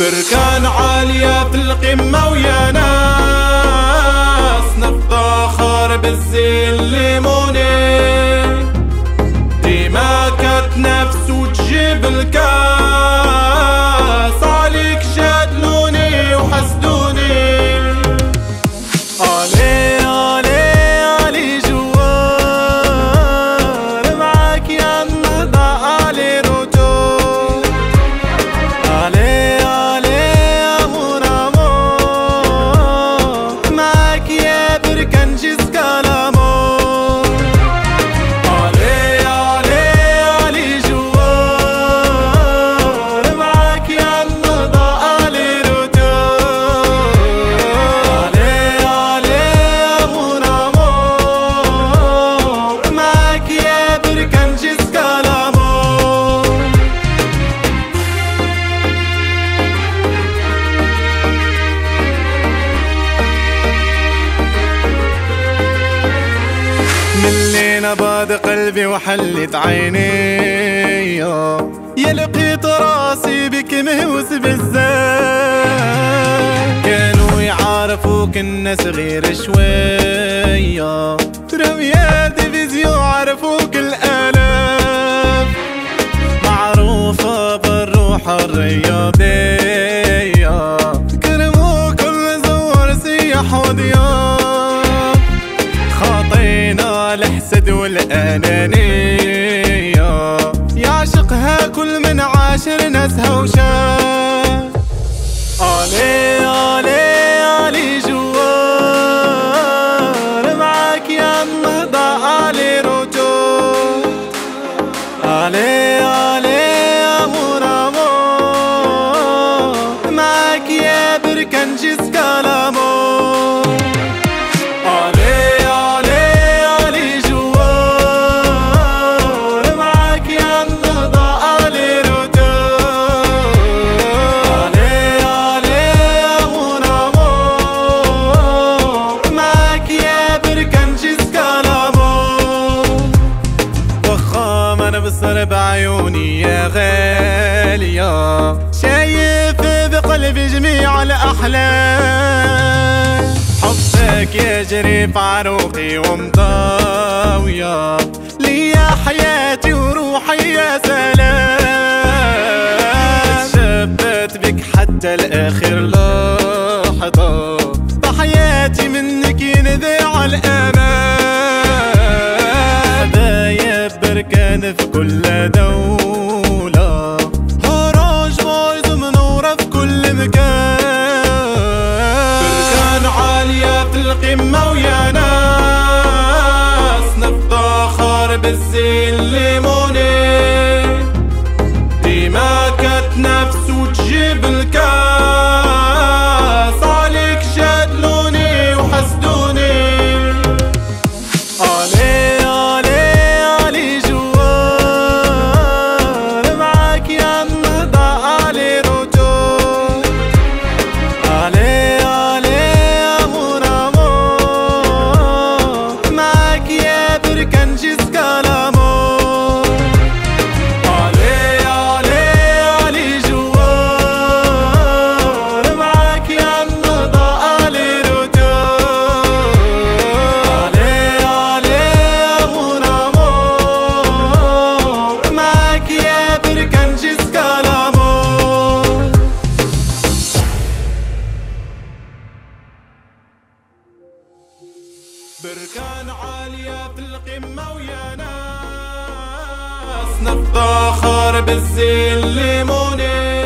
بركان عالية في القمة ويا ناس نفتخر بالزين الليموني ديما كتنافس وتجيب الكاس. من لينا باد قلبي وحلت عيني. يا لقيت راسي بك مهووس بالزاد كانوا يعرفوك الناس غير شوية رمية ديفيزيون عرفوك الآلاف معروفة بالروح الرياضية. كرموك الزور سياح وضياف خاطينا الحسد والأنانية يعشقها كل من عاشر ناسها وشاف. علي علي علي جوار معاك يا النهضة علي رجوع علي علي آمور آمور. معاك يا بركان جيسكا يا غالية. شايف بقلبي جميع الأحلام. حبك يجري في عروقي ومضاوية. ليا حياتي وروحي يا سلام. شبت بك حتى الآخر بالزين الليموني عالية في القمة ويا ناس. نفتخر بالزين الليموني